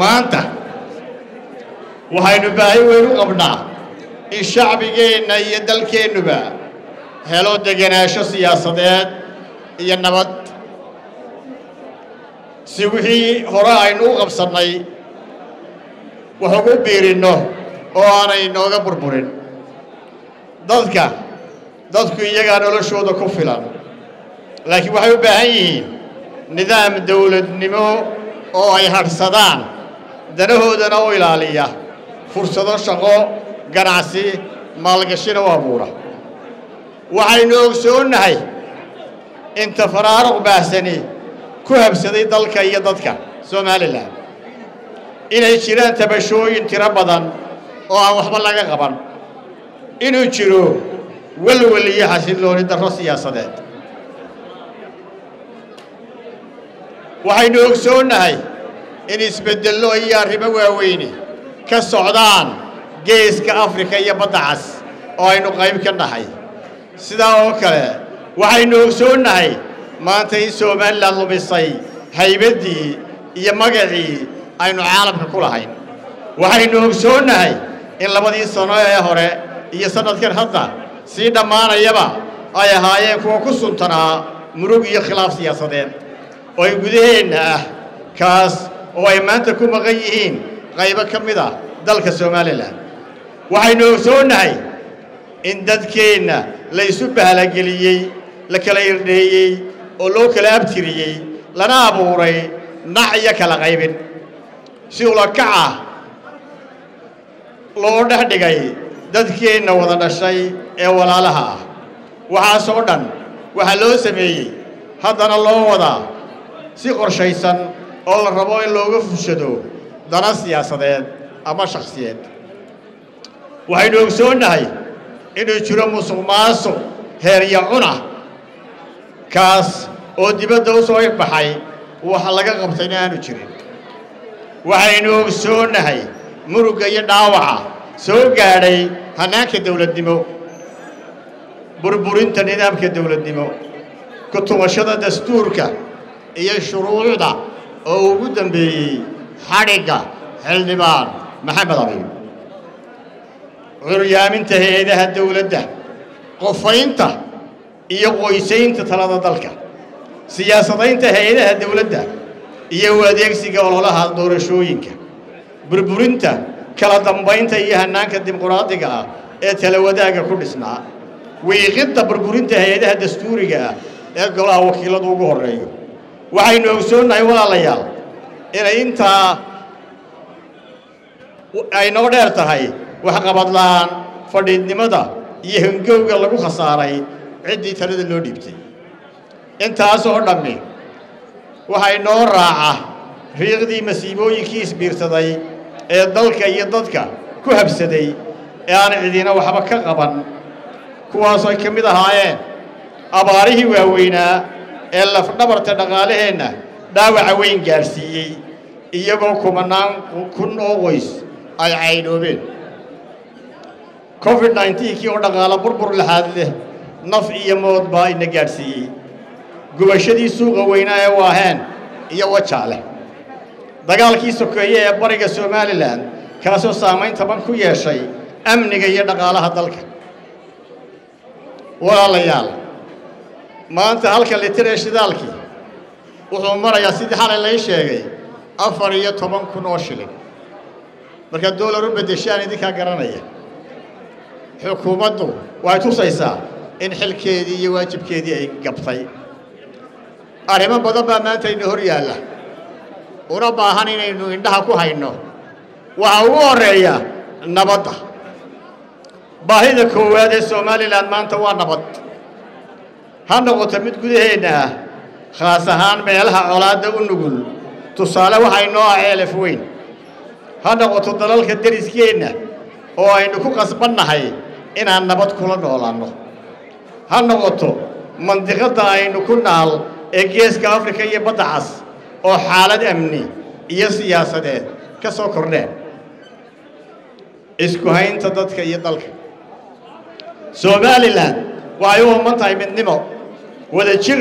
maanta waxaynu baahi weyn u qabnaa in shacbigeenna iyo dalkeennuba helo degenaansho siyaasadeed iyo nabad. Si wixii hore aynu u qabsannay wax ugu biirinno oo aanay nooga burburin. Dadka dadku iyagaa noloshooda ku filan laakiin waxay u baahan yihiin nidaam dawladnimo oo ay hadhsadaan danahoodana u ilaaliya fursado shaqo ganacsi maalgashina u abuura waxaynu ogsoonnahay inta faraaruq baahsani ku habsaday dalka iyo dadka somalilan inay jiraan tabashooyin tiro badan. Oo aan waxba laga qaban inuu jiro welwel iyo xasillooni darro siyaasadeed waxaynu ogsoonnahay in isbeddello iyo arrimo waaweyni ka socdaan geeska afrika iyo badda cas oo aynu qayb ka nahay. Sidaa oo kale waxaynu ogsoonnahay maanta in somalilan lumisay haybaddii iyo magacii aynu caalamka ku lahayn. Waxaynu ogsoonnahay in labadii sano ee hore iyo sannadkan hadda sii dhammaanayaba ay ahaayeen kuwa ku suntanaa murug iyo khilaaf siyaasadeed. Oo ay gudaheenna ah kaas oo ay maanta ku maqan yihiin qaybo ka mid ah dalka somalilan waxaynu ogsoonnahay in dadkeenna la isu bahlageliyey la kala irdheeyey oo loo kala abtiriyey lana abuuray nac iyo kala qaybin si ulakaca loo dhex dhigay dadkeenna wada dhashay ee walaalaha ah waxaasoo dhan waxaa loo sameeyey haddana loo wadaa si qorshaysan oo la rabo in looga fushado dana siyaasadeed ama shakhsiyeed waxaynu ogsoonnahay inuu jiro musuq maasuq heerya cuna kaas oo dibadda u soo ifbaxay waxa laga qabtayna aanu jirin waxaynu ogsoonnahay murugga iyo dhaawaca soo gaadhay hannaanka dawladnimo burburinta nidaamka dawladnimo ku-tumashada dastuurka iyo shuruucda oo ugu dambeeyey xadhigga xildhibaan maxamed abiib curyaaminta hay'adaha dawladda qofaynta iyo qoysaynta talada dalka. Siyaasadaynta hay'adaha dawladda iyo u adeegsiga ololaha doorashooyinka burburinta kala dambaynta iyo hannaanka dimuqraadiga ah ee tala wadaagga ku dhisnaa wiiqidda burburinta hay'adaha dastuuriga ah ee golaha wakiiladu ugu horreeyo waxaynu ogsoonnahay walaalayaal inay intaa ay noo dheer tahay waxqabadla'aan fadhiidnimada iyo hangowga lagu khasaaray ciddii talada loo dhiibtay. Intaasoo dhammi waxay noo raaca riiqdii masiibooyinkii isbiirsaday ee dalka iyo dadka ku habsaday ee aan cidina waxba ka qaban kuwaasoo ka mid ahaayeen abaarihii waaweynaa ee lafdhabarta dhaqaalaheenna dhaawaca weyn gaadhsiiyey iyagoo kumanaan kun oo qoys ay caydhoobeen covid nneteen-kii oo dhaqaalo burbur laxaad leh naf iyo mood baa ina gaadhsiiyey gubashadii suuqa weynaa ee waaheen iyo wajaale dagaalkii sokeeye ee bariga somalilan kaasoo saamayn taban ku yeeshay amniga iyo dhaqaalaha dalka. Walaalayaal maanta halka litir ee shidaalkii. Wuxuu marayaa sidii xalay lay sheegay afar iyo toban kun oo shilin. Markaa doolar u beddeshaan idinkaa garanaya. Xukuumaddu waxay tusaysaa in xilkeedii iyo waajibkeedii ay gabtay. Arrimo badan baa maanta ina hor yaalla. Una baahan inaynu indhaha ku hayno. Waxaa ugu horreeya nabadda. Baahida koowaad ee somalilan maanta waa nabad ha noqoto mid gudaheenna ah khaas ahaan meelaha colaadda u nugul tusaale waxay noo ah ceelaf weyn. Ha noqoto dalalka deriskeenna oo aynu ku qasbannahay inaan nabad kula noolaanno. Ha noqoto mandiqadda aynu ku naal ee geeska afrika iyo badda cas oo xaalad amni iyo siyaasadeed ka soo kordheen isku haynta dadka iyo dalka. Somalilan waxay u human tahay midnimo wada jir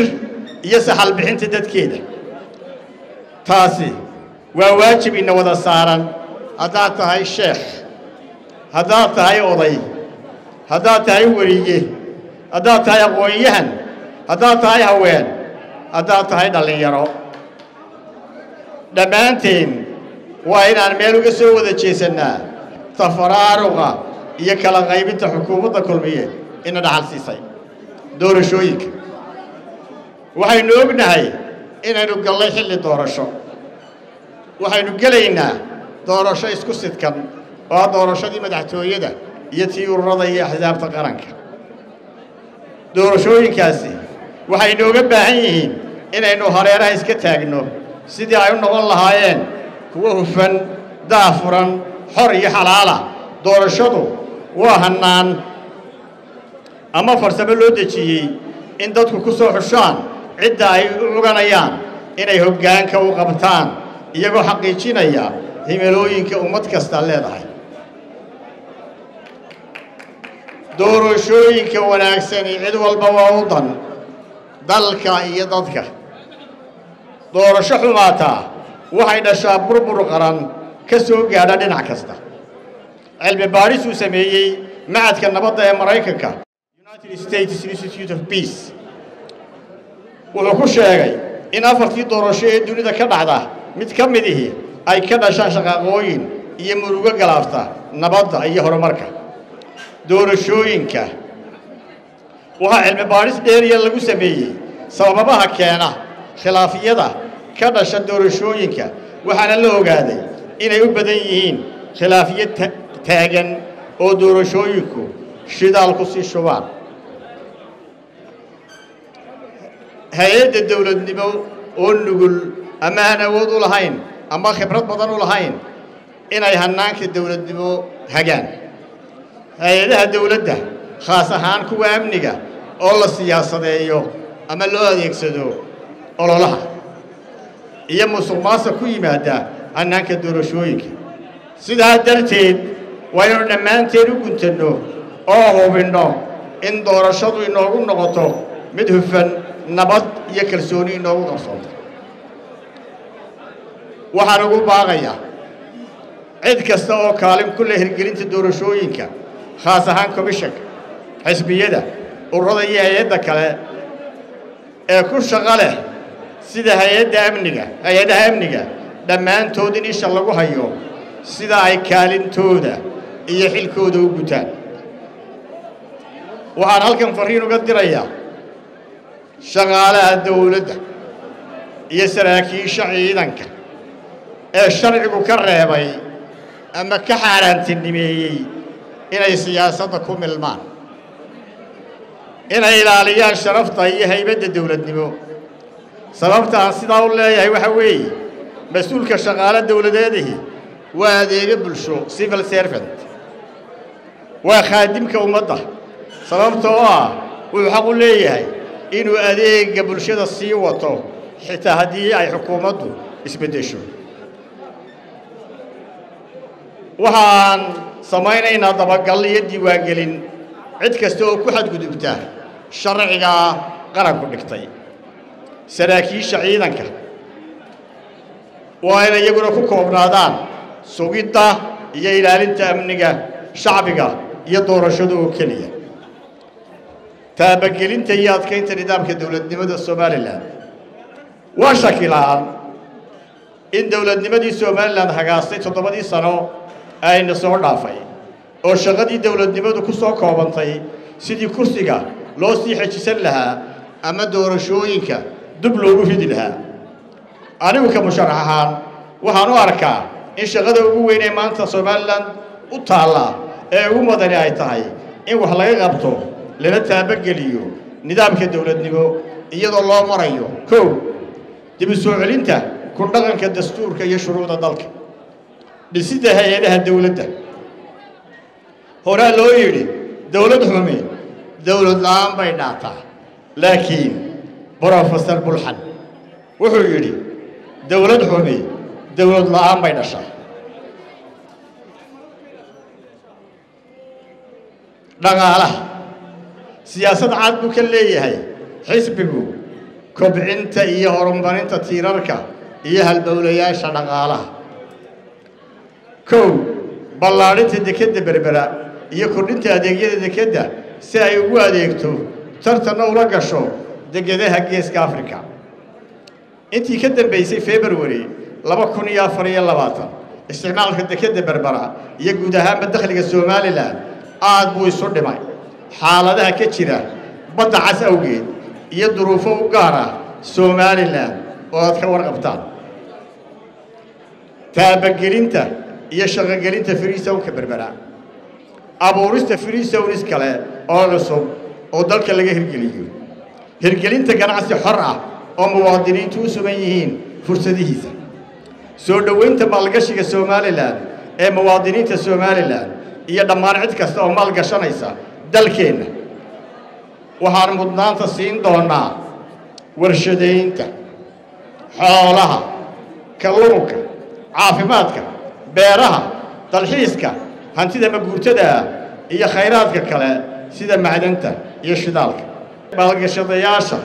iyo saxal bixinta dadkeeda. Taasi waa waajib ina wada saaran. Haddaad tahay sheekh haddaad tahay oday haddaad tahay weriye haddaad tahay aqoon-yahan haddaad tahay haween haddaad tahay dhallinyaro. Dhammaanteen waa inaan meel uga soo wada jeesannaa tafaraaruqa iyo kala qaybinta xukuumadda kulmiye ina dhaxal siisay. Doorashooyinka waxaynu ognahay inaynu gallay xilli doorasho. Waxaynu gelaynaa doorasho isku sidkan oo doorashadii madaxtooyada iyo tii ururada iyo axsaabta qaranka. Doorashooyinkaasi waxay nooga baahan yihiin inaynu hareeraha iska taagno sidii ay u noqon lahaayeen kuwo hufan daafuran xor iyo xalaala. Doorashadu waa hannaan. Ama farsamo loo dejiyey in dadku ku soo xushaan cidda ay u cuganayaan inay hoggaanka u qabtaan iyagoo xaqiijinaya himilooyinka ummad kasta leedahay. Doorashooyinka wanaagsani cid walba waa u dan dalka iyo dadka. Doorasho xumaataa waxay dhashaa burbur qaran ka soo gaadha dhinac kasta. Cilmi baadhis uu sameeyey macadka nabadda ee maraykanka united states institute of peace wuxuu ku sheegay in afartii doorasho ee dunida ka dhacda mid ka midihi ay ka dhashaan shaqaaqooyin iyo murugo galaafta nabadda iyo horumarka. Doorashooyinka. Waxaa cilmi baadhis dheeriya lagu sameeyey sababaha keena khilaafiyada ka dhasha doorashooyinka waxaana la ogaaday inay u badan yihiin khilaafiyo taagan oo doorashooyinku shidaal ku sii shubaan hay'adda dowladnimo oo nugul ama aan awood u lahayn ama khibrad badan u lahayn inay hannaanka dowladnimo hagaan hay'adaha dowladda khaas ahaan kuwa amniga oo la siyaasadeeyo ama loo adeegsado ololaha iyo musuq maasuq ku yimaada hannaanka doorashooyinka sidaa darteed waa inaynu dhammaanteen u guntanno oo hubinno in doorashadu inoogu noqoto mid hufan nabad iyo kalsooni inoogu qabsoonto waxaan ugu baaqayaa cid kasta oo kaalin ku leh hirgelinta doorashooyinka khaas ahaan komishanka xisbiyada ururada iyo hay'adda kale ee ku shaqo leh sida hay'adda amniga hay'adaha amniga dhammaantood in isha lagu hayo sida ay kaalintooda iyo xilkooda u gutaan. Waxaan halkan farriin uga dirayaa shaqaalaha dawladda iyo saraakiisha ciidanka ee sharcigu ka reebay ama ka xaaraantinimeeyey inay siyaasadda ku milmaan inay ilaaliyaan sharafta iyo haybadda dawladnimo sababta aan sidaa u leeyahay waxaa weeye mas'uulka shaqaalo dawladeedihi waa adeego bulsho civil servant waa khaadimka ummadda sababta oo ah wuxuu xaq u leeyahay inuu adeega bulshada sii wato xitaa haddii ay xukuumaddu isbeddesho. Waxaan samaynaynaa dabagal iyo diiwaangelin cid kasta oo ku xadgudubta sharciga qaranku dhigtay. Saraakiisha ciidanka. Waa inay iyaguna ku koobnaadaan sugidda iyo ilaalinta amniga shacbiga iyo doorashada oo keliya taabagelinta iyo adkaynta nidaamka dowladnimada somalilan waa shaki la'aan in dowladnimadii somalilan hagaastay toddobadii sano ayna soo dhaafay oo shaqadii dowladnimadu ku soo koobantay sidii kursiga loo sii xejisan lahaa ama doorashooyinka dub loogu ridi lahaa anigu ka musharax ahaan waxaan u arkaa in shaqada ugu weyn ee maanta somalilan u taalla ee ugu madani ay tahay in wax laga qabto lana taabageliyo nidaamka dowladnimo iyadoo loo marayo kow dib soo celinta ku dhaqanka dastuurka iyo shuruucda dalka. Dhisidda hay'adaha dowladda horaa loo yidhi dowlad xumi dowlad la'aan bay dhaataa laakiin brofesor bulxan wuxuu yidhi dowlad xumi dowlad la'aan bay dhashaa. Dhaqaalaha siyaasad cad buu ka leeyahay. Xisbigu kobcinta iyo horumarinta tiirarka iyo halbowlayaasha dhaqaalaha. Kow ballaadhinta dekedda berbera iyo kordhinta adeegyada dekedda si ay ugu adeegto tartanna ula gasho degadaha geeska africa intii ka dambaysay february laba kun iyo afar iyo labaatan isticmaalka dekedda berbera iyo guud ahaanba dakhliga somalilan aad buu isu dhimay xaaladaha ka jira badda cas awgeed iyo duruufo u gaar ah somalilan oo aad ka warqabtaan taabagelinta iyo shaqogelinta freesownka berbera. Abuurista freesownis kale oo cusub oo dalka laga hirgeliyo. Hirgelinta ganacsi xor ah oo muwaadiniintu u sugan yihiin fursadihiisa. Soo dhoweynta maalgashiga somalilan ee muwaadiniinta somalilan iyo dhammaan cid kasta oo maalgashanaysa dalkeenna. Waxaan mudnaanta siin doonaa warshadaynta xoolaha kalluunka caafimaadka beeraha dalxiiska hantida maguurtadaa iyo khayraadka kale sida macdanta iyo shidaalka. Maalgashadayaasha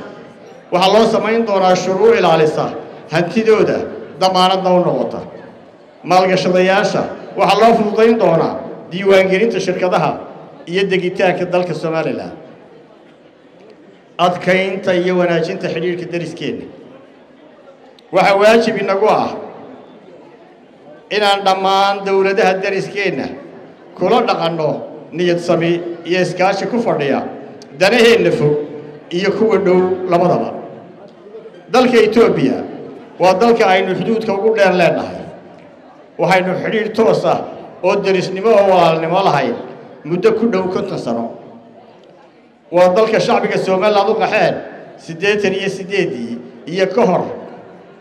waxaa loo samayn doonaa shuruuc ilaalisa hantidooda damaanadna u noqota. Maalgashadayaasha waxaa loo fududayn doonaa diiwaangelinta shirkadaha iyo degitaanka dalka somalilan. Adkaynta iyo wanaajinta xidhiirhka dariskeenna waxaa waajib inagu ah inaan dhammaan dowladaha dariskeenna kula dhaqanno niyad sami iyo iskaashi ku fadhiya danaheenna fog iyo kuwa dhow labadaba. Dalka etoobiya waa dalka aynu xuduudka ugu dheer leennahay waxaynu xidhiidh toos ah oo derisnimo oo walaalnimo lahayn muddo ku dhow konton sano. Waa dalka shacbiga somaliland u qaxeen siddeetan iyo siddeeddii iyo ka hor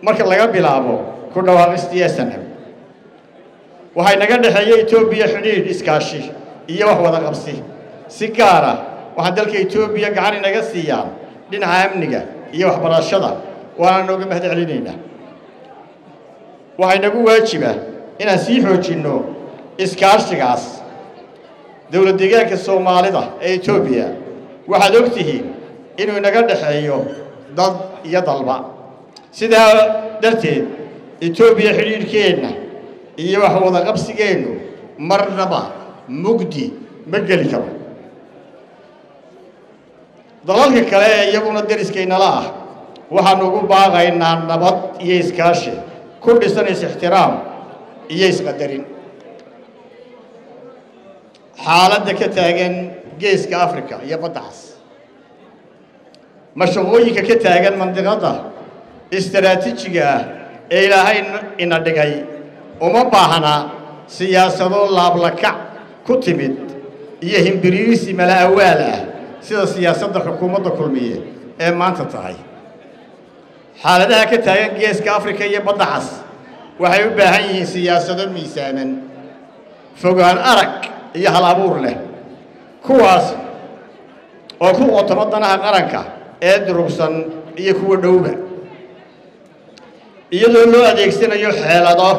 marka laga bilaabo ku dhawaaqistii snm waxay naga dhexeeya etoobiya xidhiidh iskaashi iyo wax wada qabsi. Si gaara waxaa dalka etoobiya gacan inaga siiyaan dhinaca amniga iyo waxbarashada waana nooga mahad celinaynaa waxaa inagu waajiba inaan sii xoojinno iskaashigaas dowlad deegaanka soomaalida ee etoobiya waxaad og tihiin inuu inaga dhexeeyo dad iyo dalba. Sidaa darteed etoobiya xidhiidhkeenna iyo wax wada qabsigeennu marnaba mugdi ma geli karo. Dalalka kale ee iyaguna deriskaynala ah waxaanu ugu baaqaynaa nabad iyo iskaashi ku dhisan is-ixtiraam iyo isqadarin xaaladda ka taagan geeska africa iyo baddacaas mashaqooyinka ka taagan mandiqadda istaraatiijiga ah ee ilaahay ina dhigay. Uma baahna siyaasado laablakac ku timid iyo himbiriirisi mala awaal ah sida siyaasadda xukuumadda kulmiye ee maanta tahay. Xaaladaha ka taagan geeska africa iyo badda cas waxay u baahan yihiin siyaasado miisaaman. Fogaan arag iyo hal abuur leh. Kuwaas oo ku qotomo danaha qaranka ee durugsan iyo kuwa dhowba iyadoo loo adeegsanayo xeelado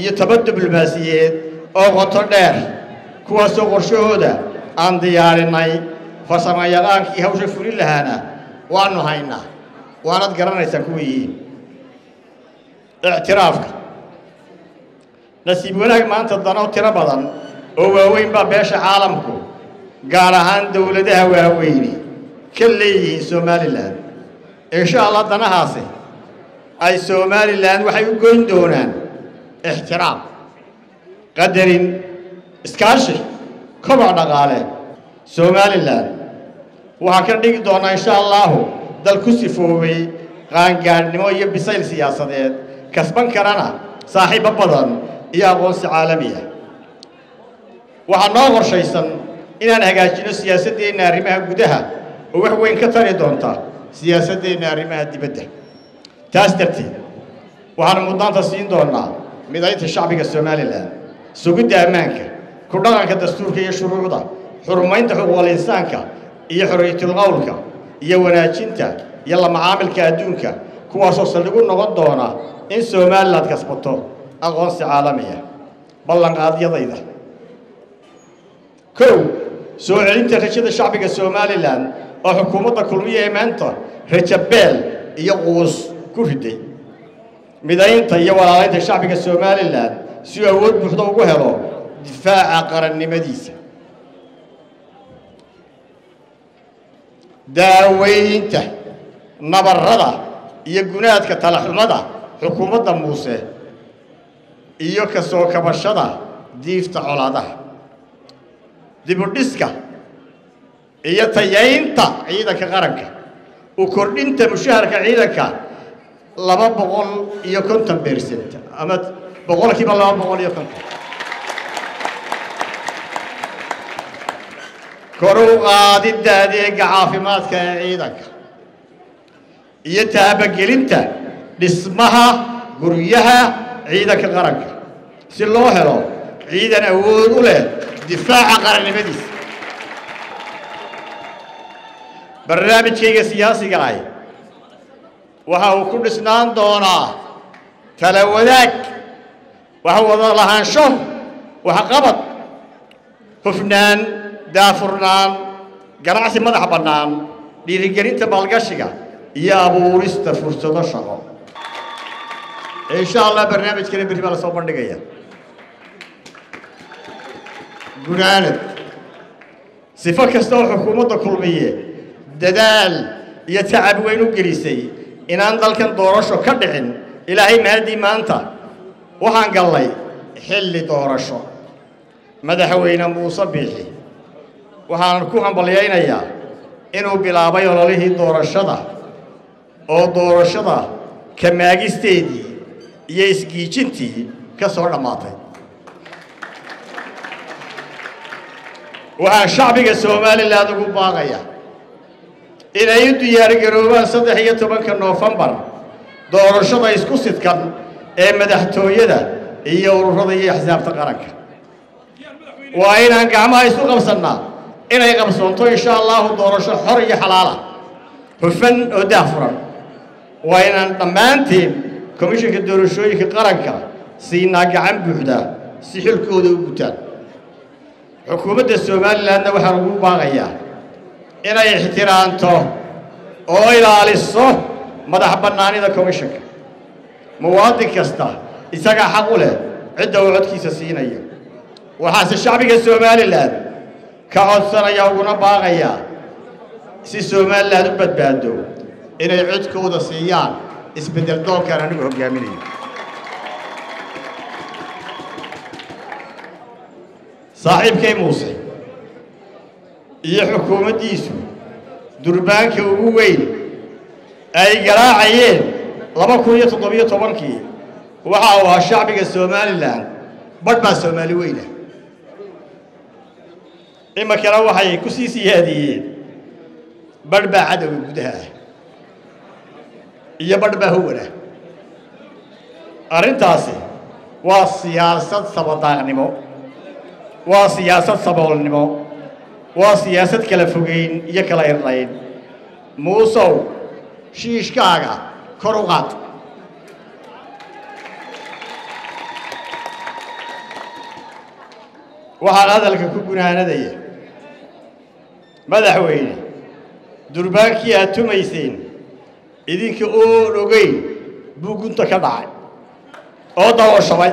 iyo taba diblomaasiyeed oo qoto dheer kuwaasoo qorshahooda aan diyaarinay farsamo yaqaankii hawsha fulin lahaana waanu haynaa. Waanad kuwa yihiin. Ictiraafka. Nasiib wanaag maanta dano tiro badan oo waaweyn baa beesha caalamku gaar ahaan dowladaha waaweyni ka leeyihiin somalilan insha allah danahaasi ay somalilan waxay u goyn doonaan ixtiraam qadarin iskaashi koboc dhaqaale. Somalilan waxaan ka dhigi doonaa insha allahu dal ku sifoobay qaangaadhnimo iyo bisayl siyaasadeed kasban karana saaxiibo badan iyo aqoonsi caalami ah waxaa noo qorshaysan inaan hagaajino siyaasaddeenna arrimaha gudaha oo wax weyn ka tari doonta siyaasaddeenna arrimaha dibadda. Taas darteed waxaan mudnaanta siin doonnaa midaynta shacbiga somalilan sugidda ammaanka ku dhaqanka dastuurka iyo shuruucda xurumaynta xuquuqul insaanka iyo xorriyatulqowlka iyo wanaajinta iyo la macaamilka adduunka kuwaasoo saldhigu noqon doona in somalilan kasbato aqoonsi caalami ah ballanqaadyadayda kow soo celinta rajada shacbiga somalilan oo xukuumadda kulmiya ee maanta rajabeel iyo quus ku riday. Midaynta iyo walaalaynta shacbiga somalilan si uu awood buuxda ugu helo difaaca qarannimadiisa. Daaweynta nabarrada iyo gunaadka talaxumada xukuumadda muuse iyo ka soo kabashada diifta colaadaha dibudhiska iyo tayaynta ciidanka qaranka. U kordhinta mushaharka ciidanka laba boqol iyo konton bersent ama boqolkiiba laba boqol iyo konton. Kor u qaadidda adeega caafimaadka ee ciidanka. Iyo taabagelinta dhismaha guryaha ciidanka qaranka. Si loo helo ciidan awood u leh difaaca qarannimadiisa barnaamijkayga siyaasiga ahi waxa uu ku dhisnaan doonaa tala wadaag wax wada lahaansho waxqabad hufnaan daafurnaan ganacsi madax bannaan dhiirigelinta maalgashiga iyo abuurista fursado shaqo insha allah barnaamijkana berri baa la soo bandhigaya gunaanad sifo kasta oo xukuumadda kulmiye dadaal iyo tacab weyn u gelisay inaan dalkan doorasho ka dhicin ilaahay mahadii maanta waxaan gallay xilli doorasho madaxweyne muuse biixi waxaan ku hambalyaynayaa inuu bilaabay ololihii doorashada oo doorashada ka maagisteedii iyo isgiijintii ka soo dhammaatay waxaa shacbiga somalilan ugu baaqaya. Inay u diyaargaroobaan saddex iyo tobanka noofembar doorashada isku sidkan ee madaxtooyada iyo ururada iyo axsaabta qaranka. Waa inaan gacmaha isu qabsannaa inay qabsoonto insha allahu doorasho xor iyo xalaala. Hufan oo daahfuran. Waa inaan dhammaanteen komishinka doorashooyinka qaranka siinaa gacan buuxda si xilkooda u gutaan xukuumadda somalilanna waxaan ugu baaqayaa inay ixtiraamto oo ilaaliso madax bannaanida komishinka muwaadin kasta isagaa xaq u leh cidda uu codkiisa siinayo. Waxaase shacbiga somalilan ka codsanaya uguna baaqayaa si somalilan u badbaado inay codkooda siiyaan isbeddel doonkaan anigu hoggaaminayo saaxiibkay muuse. Iyo xukuumaddiisu durbaanka ugu weyn ay garaacayeen laba kun iyo toddobiyo tobankii. Waxa uu ahaa shacbiga somalilan badh baa soomaali weyna iminkana waxay ku sii siyaadiyeen badh baa cadowga gudaha. Ah iyo badh baa howana arrintaasi waa siyaasad sabadaaqnimo waa siyaasad saboolnimo. Waa siyaasad kala fogeyn iyo kala irdhayn muusow shiishkaaga kor u qaad. Waxaan hadalka ku gunaanadaya madaxweyne durbaankii aad tumayseen idinka oon ogeyn buu gunta ka dhacay. Oo dabooshamay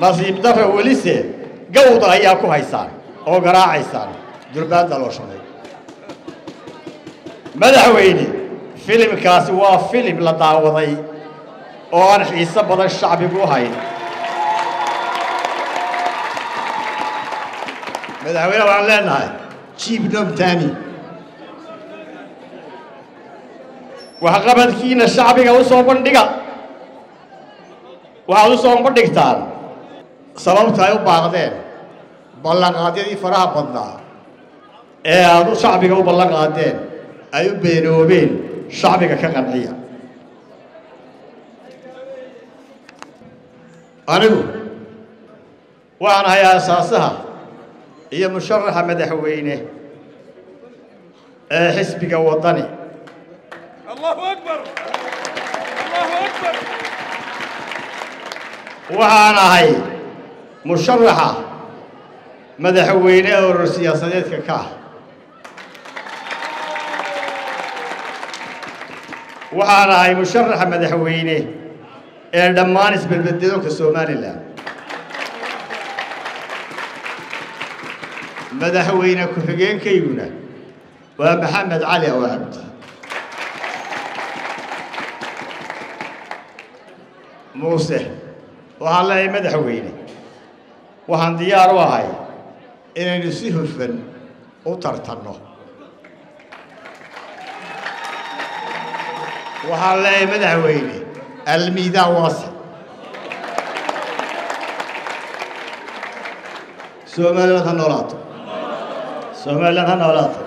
nasiib dafa welise gawda ayaa ku haysaan oo garaacaysaan. Durbaan dalooshamay madaxweyne filimkaasi waa filim la daawaday oo aan xiiso badan shacbigu hayn madaxweyne waxaan leenahay jiib nomtani waxqabadkiina shacbiga u soo bandhiga. Waxaad u soo bandhigtaan sababta ay u baaqdeen ballanqaadyadii faraha badnaa ee aada u shacbiga u ballan qaadeen ay u beenoobeen shacbiga ka qanciya anigu waxaan ahay aasaasaha iyo musharaxa madaxweyne ee xisbiga waddani waxaan ahay musharaxa madaxweyne urur siyaasadeedka ka. Ah waxaan ahay musharaxa madaxweyne ee dhammaan isbelbededoonka somalilan madaxweyne ku-xigeenkayguna waa maxamed cali aw cabdi muuse waxaan leeyahay madaxweyne waxaan diyaar u ahay inaynu si hufan u tartanno. Waxaan leeyahay madaxweyne almiidaan waasi somaliland ha noolaato. Somaliland ha noolaato.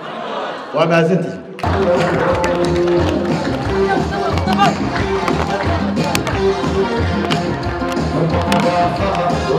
Waa mahadsantihin